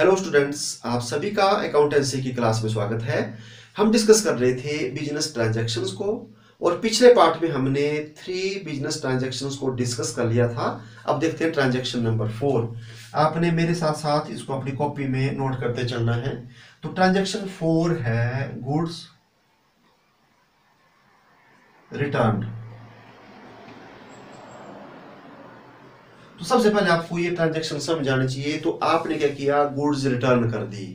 Hello students आप सभी का अकाउंटेंसी की क्लास में स्वागत है। हम डिस्कस कर रहे थे बिज़नेस ट्रांजैक्शंस को और पिछले पार्ट में हमने थ्री बिज़नेस ट्रांजैक्शंस को डिस्कस कर लिया था। अब देखते हैं ट्रांजैक्शन नंबर फोर आपने मेरे साथ साथ इसको अपनी कॉपी में नोट करते चलना है। तो ट्रांजैक्शन फोर है गुड्स रिटर्न तो सबसे पहले आपको ये ट्रांजेक्शन समझाना चाहिए तो आपने क्या किया? गुड्स रिटर्न कर दी,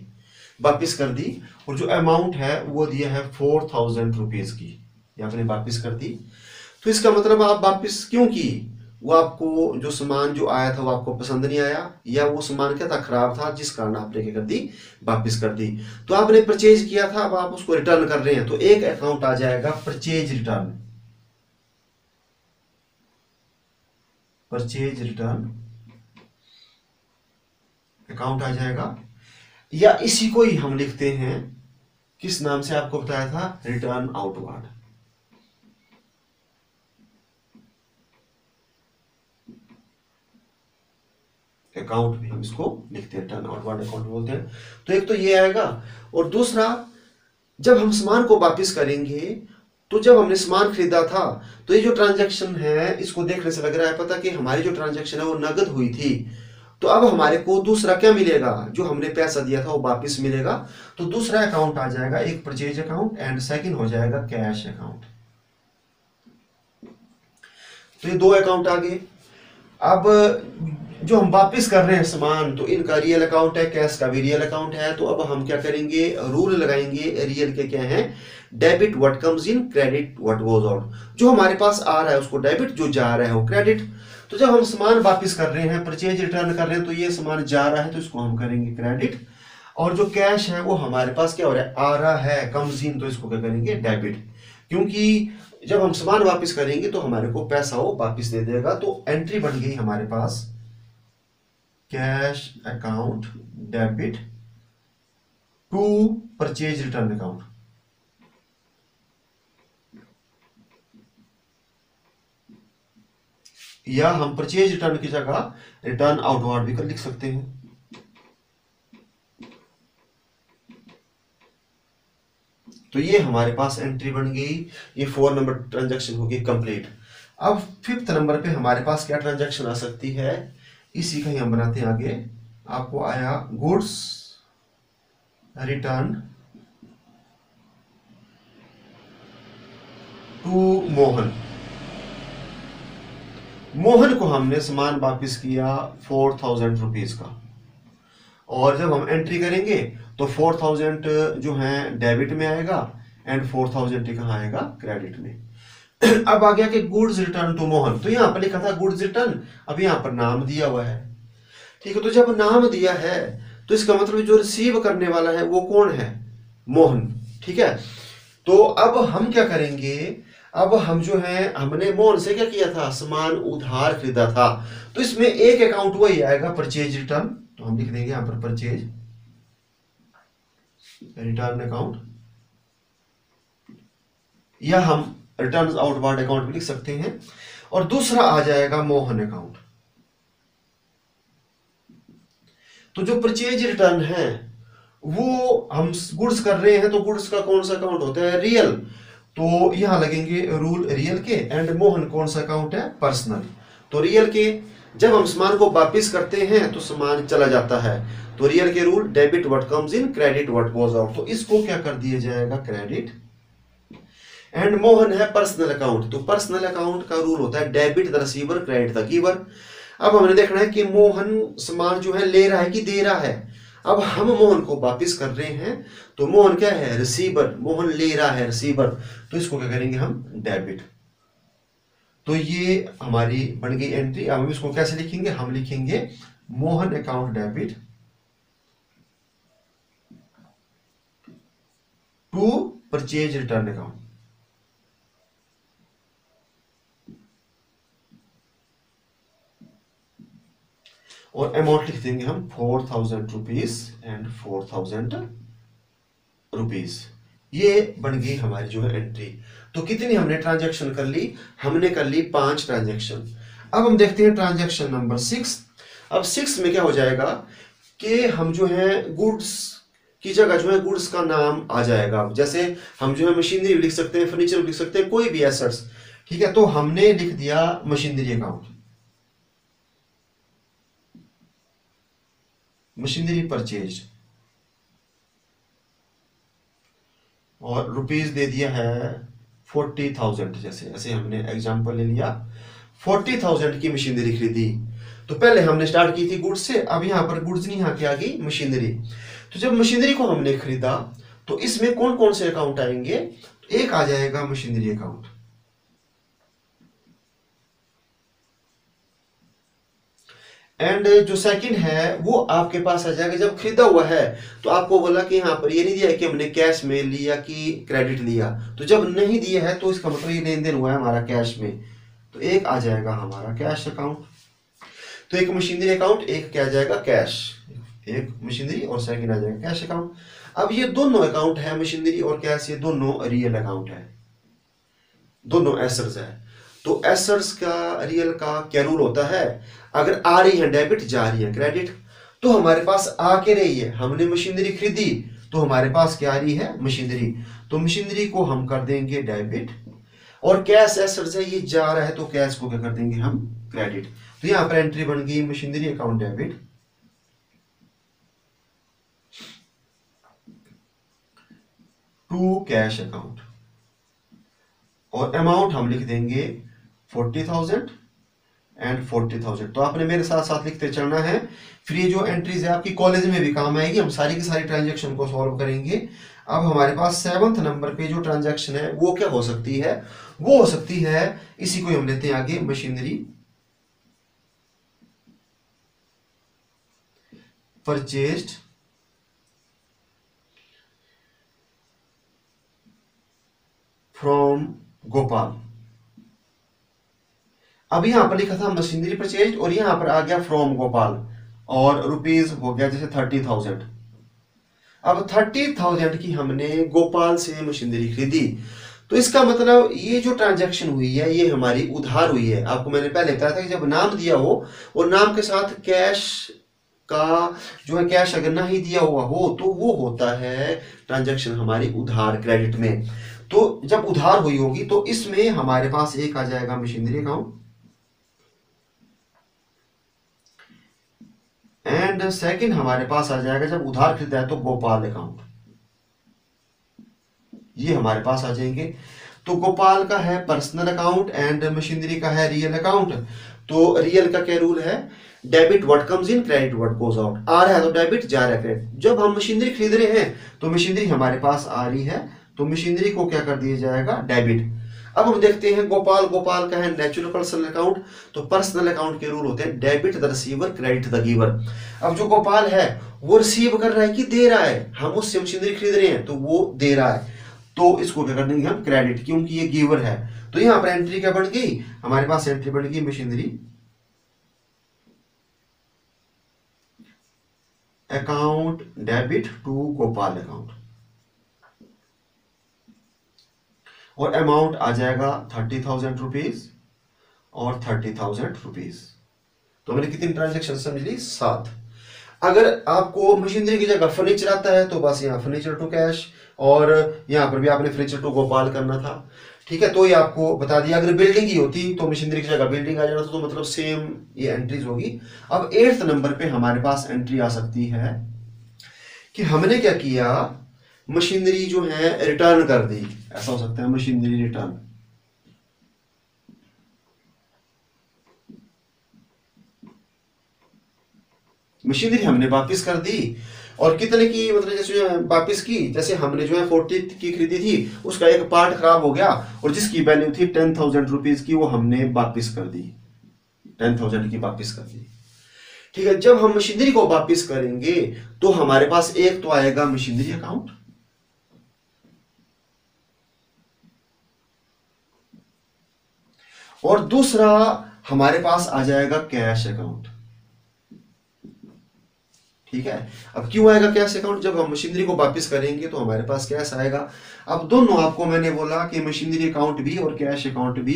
वापिस कर दी, और जो अमाउंट है, वो दिया है फोर थाउज़ेंड रुपीज़ की। आपने वापिस कर दी। तो इसका मतलब आप वापिस क्यों की? वो आपको जो सामान जो आया था, वो आपको पसंद नहीं आया, या वो सामान क्या था? खराब था, जिस कारण आपने क्या कर दी? वापिस कर दी। तो आपने परचेज किया था, अब आप उसको रिटर्न कर रहे हैं तो एक अकाउंट आ जाएगा purchase return purchase return account आ जाएगा। या इसी को ही हम लिखते हैं, किस नाम से आपको बताया था? रिटर्न आउटवर्ड अकाउंट भी हम इसको लिखते हैं रिटर्न आउटवर्ड अकाउंट बोलते हैं। तो एक तो ये आएगा, और दूसरा, जब हम सामान को वापस करेंगे तो जब हमने सामान खरीदा था तो ये जो ट्रांजैक्शन है, इसको देखने से लग रहा है पता कि हमारी जो ट्रांजैक्शन है वो नगद हुई थी। तो अब हमारे को दूसरा क्या मिलेगा? जो हमने पैसा दिया था वो वापस मिलेगा। तो दूसरा अकाउंट आ जाएगा, एक परचेज अकाउंट एंड सेकंड हो जाएगा कैश अकाउंट तो ये दो अकाउंट आ गए। अब जो हम वापस कर रहे हैं सामान तो इनका रियल अकाउंट है कैश का भी रियल अकाउंट है। तो अब हम क्या करेंगे? रूल लगाएँगे रियल के क्या है? Debit what comes in credit what goes out जो हमारे पास आ रहा है उसको डेबिट जो जा रहा है वो क्रेडिट तो जब हम सामान वापस कर रहे हैं परचेज रिटर्न कर रहे हैं तो ये सामान जा रहा है तो इसको हम करेंगे क्रेडिट और जो कैश है वो हमारे पास क्या हो रहा है? आ रहा है कम्स इन तो इसको क्या करेंगे? डेबिट क्योंकि जब हम सामान वापस करेंगे तो हमारे को पैसा वो वापस दे देगा तो एंट्री बन गई हमारे पास. Cash account debit to purchase return account या हम परचेज रिटर्न की जगह रिटर्न आउटवर्ड भी कर लिख सकते हैं। तो ये हमारे पास एंट्री बन गई, ये फोर नंबर ट्रांजैक्शन होगी कंप्लीट अब फिफ्थ नंबर पे हमारे पास क्या ट्रांजैक्शन आ सकती है? इसी का ही हम बनाते हैं आगे। आपको आया goods return to Mohan. Mohan को हमने सामान वापिस किया फोर थाउज़ेंड रुपीज़ का। और जब हम एंट्री करेंगे तो फोर थाउज़ेंड जो है डेबिट में आएगा एंड फोर थाउज़ेंड कहा आएगा? क्रेडिट में। अब आ गया कि गुड्स रिटर्न टू मोहन। तो यहाँ पर लिखा था गुड्स रिटर्न अब यहाँ पर नाम दिया हुआ है। ठीक है तो जब नाम दिया है तो इसका मतलब जो रिसीव करने वाला है, वो कौन है? मोहन। ठीक है? तो अब हम क्या करेंगे? अब हम जो है, हमने मोहन से क्या किया था? सामान उधार खरीदा था। तो इसमें एक अकाउंट वही आएगा परचेज रिटर्न तो हम लिख देंगे यहाँ पर परचेज रिटर्न अकाउंट या हम रिटर्न आउटवर्ड अकाउंट भी लिख सकते हैं। और दूसरा आ जाएगा मोहन अकाउंट तो जो परचेज रिटर्न है, वो हम गुड्स कर रहे हैं तो गुड्स का कौन सा अकाउंट होता है? रियल तो यहाँ लगेंगे रूल रियल के एंड मोहन कौन सा अकाउंट है? पर्सनल तो रियल के, जब हम सामान को वापिस करते हैं तो सामान चला जाता है। तो रियल के rule debit what comes in credit what goes out तो इसको क्या कर दिया जाएगा? क्रेडिट एंड मोहन है पर्सनल अकाउंट तो पर्सनल अकाउंट का रूल होता है debit the receiver credit the giver अब हमने देखना है कि मोहन सामान जो है ले रहा है कि दे रहा है। अब हम मोहन को वापिस कर रहे हैं तो मोहन क्या है? रिसीवर मोहन ले रहा है रिसीवर तो इसको क्या करेंगे हम? डेबिट तो ये हमारी बन गई एंट्री अब हम इसको कैसे लिखेंगे? हम लिखेंगे Mohan account debit to purchase return account और अमाउंट लिख देंगे हम four thousand rupees and four thousand rupees ये बन गई हमारी जो है एंट्री तो कितनी हमने ट्रांजैक्शन कर ली? हमने कर ली पाँच ट्रांजैक्शन अब हम देखते हैं ट्रांजैक्शन नंबर सिक्स अब सिक्स में क्या हो जाएगा? कि हम जो है गुड्स की जगह जो है गुड्स का नाम आ जाएगा. जैसे हम जो है मशीनरी लिख सकते हैं फर्नीचर लिख सकते हैं, कोई भी एसेट्स ठीक है? तो हमने लिख दिया मशीनरी अकाउंट मशीनरी परचेज। और रुपीज़ दे दिया है फोर्टी थाउज़ेंड जैसे, ऐसे हमने एग्जांपल ले लिया। फोर्टी थाउज़ेंड की मशीनरी खरीदी। तो पहले हमने स्टार्ट की थी गुड्स से, अब यहाँ पर गुड्स नहीं आके आ गई मशीनरी। तो जब मशीनरी को हमने खरीदा तो इसमें कौन कौन से अकाउंट आएँगे? एक आ जाएगा मशीनरी अकाउंट एंड जो सेकंड है, वो आपके पास आ जाएगा जब खरीदा हुआ है। तो आपको बोला कि यहाँ पर ये नहीं दिया कि हमने कैश में लिया कि क्रेडिट लिया। तो जब नहीं दिया है तो इसका मतलब ये लेन देन हुआ है हमारा कैश में। तो एक आ जाएगा हमारा कैश अकाउंट तो एक मशीनरी अकाउंट एक क्या जाएगा? कैश एक मशीनरी और सेकंड आ जाएगा कैश अकाउंट अब ये दोनों अकाउंट है मशीनरी और कैश ये दोनों रियल अकाउंट है। दोनों एसर्स है। तो एसर्स का रियल का क्या रूल होता है? अगर आ रही है डेबिट जा रही है क्रेडिट तो हमारे पास आ के रही है। हमने मशीनरी खरीदी तो हमारे पास क्या आ रही है? मशीनरी तो मशीनरी को हम कर देंगे डेबिट और कैश एसेट्स है, ये जा रहा है तो कैश को क्या कर देंगे हम? क्रेडिट तो यहाँ पर एंट्री बन गई machinery account debit to cash account और अमाउंट हम लिख देंगे forty thousand and forty thousand तो आपने मेरे साथ साथ लिखते चलना है। फिर ये जो एंट्रीज है, आपकी कॉलेज में भी काम आएगी। हम सारी की सारी ट्रांजेक्शन को सॉल्व करेंगे। अब हमारे पास सेवंथ नंबर पे जो ट्रांजेक्शन है, वो क्या हो सकती है? वो हो सकती है, इसी को हम लेते हैं आगे मशीनरी परचेस्ड फ्रॉम गोपाल अब यहाँ पर लिखा था मशीनरी परचेज और यहाँ पर आ गया फ्रॉम गोपाल और रुपीज़ हो गया जैसे थर्टी थाउज़ेंड अब थर्टी थाउज़ेंड की हमने गोपाल से मशीनरी खरीदी। तो इसका मतलब ये जो ट्रांजैक्शन हुई है, ये हमारी उधार हुई है। आपको मैंने पहले बताया था कि जब नाम दिया हो, और नाम के साथ कैश का जो है कैश अगर ना ही दिया हुआ हो तो वो होता है ट्रांजैक्शन हमारी उधार क्रेडिट में। तो जब उधार हुई होगी तो इसमें हमारे पास एक आ जाएगा मशीनरी अकाउंट एंड सेकंड हमारे पास आ जाएगा, जब उधार खरीदा है तो गोपाल अकाउंट ये हमारे पास आ जाएँगे। तो गोपाल का है पर्सनल अकाउंट एंड मशीनरी का है रियल अकाउंट तो रियल का क्या रूल है? Debit what comes in credit what goes out आ रहा है तो डेबिट जा रहा है क्रेडिट जब हम मशीनरी खरीद रहे हैं तो मशीनरी हमारे पास आ रही है तो मशीनरी को क्या कर दिया जाएगा? डेबिट अब हम देखते हैं गोपाल गोपाल का है नेचुरल पर्सनल अकाउंट तो पर्सनल अकाउंट के रूल होते हैं debit the receiver credit the giver अब जो गोपाल है, वो रिसीव कर रहा है कि दे रहा है? हम उससे मशीनरी खरीद रहे हैं तो वो दे रहा है। तो इसको क्या कर देंगे हम क्रेडिट क्योंकि ये गिवर है। तो यहाँ पर एंट्री क्या बन गई? हमारे पास एंट्री बन गई machinery account debit to Gopal account और अमाउंट आ जाएगा थर्टी थाउज़ेंड रुपीज़ और थर्टी थाउज़ेंड रुपीज़ तो मैंने कितनी ट्रांजेक्शन समझ ली? सात। अगर आपको मशीनरी की जगह फर्नीचर आता है तो बस यहाँ फर्नीचर टू कैश और यहाँ पर भी आपने फर्नीचर टू गोपाल करना था। ठीक है तो ये आपको बता दिया। अगर बिल्डिंग ही होती तो मशीनरी की जगह बिल्डिंग आ जाना था तो मतलब सेम ये एंट्रीज होगी। अब एट्थ नंबर पे हमारे पास एंट्री आ सकती है कि हमने क्या किया? मशीनरी जो है रिटर्न कर दी। ऐसा हो सकता है मशीनरी रिटर्न मशीनरी हमने वापस कर दी। और कितने की मतलब जैसे वापस की, जैसे हमने जो है फोर्टी की खरीदी थी, उसका एक पार्ट खराब हो गया, और जिसकी वैल्यू थी टेन थाउज़ेंड रुपीज़ की, वो हमने वापस कर दी। टेन थाउज़ेंड की वापस कर दी। ठीक है, जब हम मशीनरी को वापस करेंगे तो हमारे पास एक तो आएगा मशीनरी अकाउंट और दूसरा हमारे पास आ जाएगा कैश अकाउंट ठीक है? अब क्यों आएगा कैश अकाउंट जब हम मशीनरी को वापस करेंगे तो हमारे पास कैश आएगा। अब दोनों आपको मैंने बोला कि मशीनरी अकाउंट भी और कैश अकाउंट भी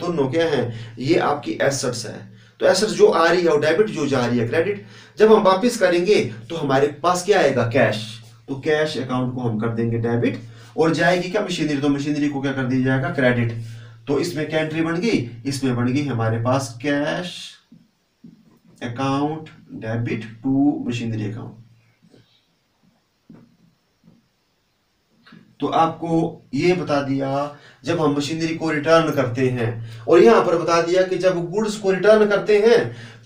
दोनों क्या है? ये आपकी एसेट्स है। तो एसेट्स जो आ रही है और डेबिट जो जा रही है क्रेडिट जब हम वापस करेंगे तो हमारे पास क्या आएगा? कैश तो कैश अकाउंट को हम कर देंगे डेबिट और जाएगी क्या मशीनरी तो मशीनरी को क्या कर दिया जाएगा? क्रेडिट तो इसमें क्या एंट्री बन गई? इसमें बन गई हमारे पास cash account debit to machinery account तो आपको ये बता दिया, जब हम मशीनरी को रिटर्न करते हैं, और यहाँ पर बता दिया कि जब गुड्स को रिटर्न करते हैं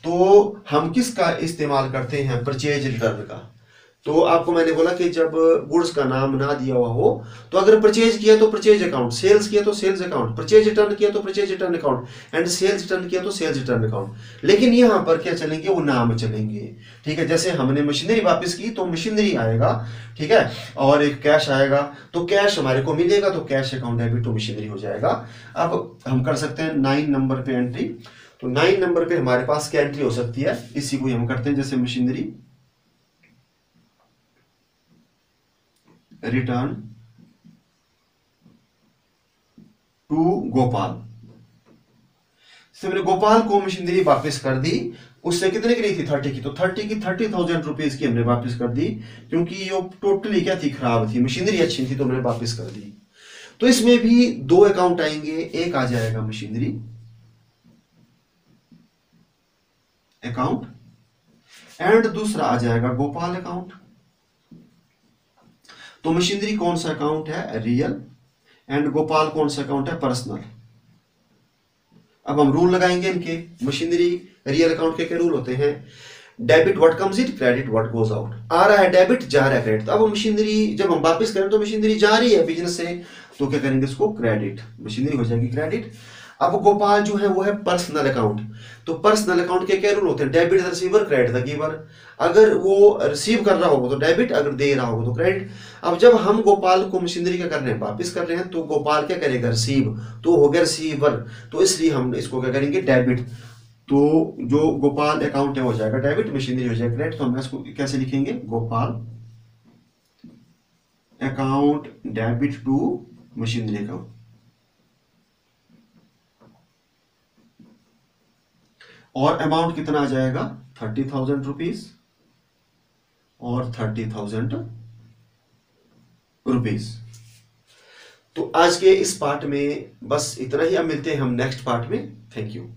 तो हम किसका इस्तेमाल करते हैं? परचेज रिटर्न का। तो आपको मैंने बोला कि जब गुड्स का नाम ना दिया हुआ हो तो अगर परचेज किया तो परचेज अकाउंट सेल्स किया तो सेल्स अकाउंट परचेज रिटर्न किया तो purchase return account and sales return किया तो सेल्स रिटर्न अकाउंट लेकिन यहाँ पर क्या चलेंगे? वो नाम चलेंगे। ठीक है, जैसे हमने मशीनरी वापस की तो मशीनरी आएगा। ठीक है, और एक कैश आएगा। तो कैश हमारे को मिलेगा तो cash account debit to machinery हो जाएगा। अब हम कर सकते हैं नाइन नंबर पे एंट्री तो नाइन नंबर पे हमारे पास क्या एंट्री हो सकती है? इसी को हम करते हैं, जैसे मशीनरी रिटर्न टू गोपाल से मैंने गोपाल को मशीनरी वापस कर दी। उससे कितने की नहीं थी? थर्टी की। तो थर्टी की थर्टी थाउज़ेंड रुपीज़ की हमने वापस कर दी, क्योंकि ये टोटली क्या थी? खराब थी। मशीनरी अच्छी थी तो मैंने वापस कर दी। तो इसमें भी दो अकाउंट आएँगे। एक आ जाएगा मशीनरी अकाउंट एंड दूसरा आ जाएगा गोपाल अकाउंट तो मशीनरी कौन सा अकाउंट है? रियल एंड गोपाल कौन सा अकाउंट है? पर्सनल अब हम रूल लगाएँगे इनके। मशीनरी रियल अकाउंट के क्या रूल होते हैं? Debit what comes it credit what goes out आ रहा है डेबिट जा रहा है क्रेडिट तो अब मशीनरी, जब हम वापस करें तो मशीनरी जा रही है बिज़नेस से तो क्या करेंगे इसको? क्रेडिट मशीनरी हो जाएगी क्रेडिट अब गोपाल जो है, वो है पर्सनल अकाउंट तो पर्सनल अकाउंट के क्या रूल होते हैं? डेबिट रिसीवर क्रेडिट गिवर अगर वो रिसीव कर रहा होगा तो डेबिट अगर दे रहा होगा तो क्रेडिट अब जब हम गोपाल को मशीनरी क्या कर रहे हैं वापिस कर रहे हैं तो गोपाल क्या करेगा? रिसीव तो हो गया रिसीवर तो इसलिए हम इसको क्या करेंगे? डेबिट तो जो गोपाल अकाउंट है हो जाएगा डेबिट मशीनरी हो जाएगा क्रेडिट तो हम इसको कैसे लिखेंगे? Gopal account debit to machinery account और अमाउंट कितना आ जाएगा? थर्टी थाउज़ेंड रुपीज़ और थर्टी थाउज़ेंड रुपीज़ तो आज के इस पार्ट में बस इतना ही। अब मिलते हैं हम नेक्स्ट पार्ट में। Thank you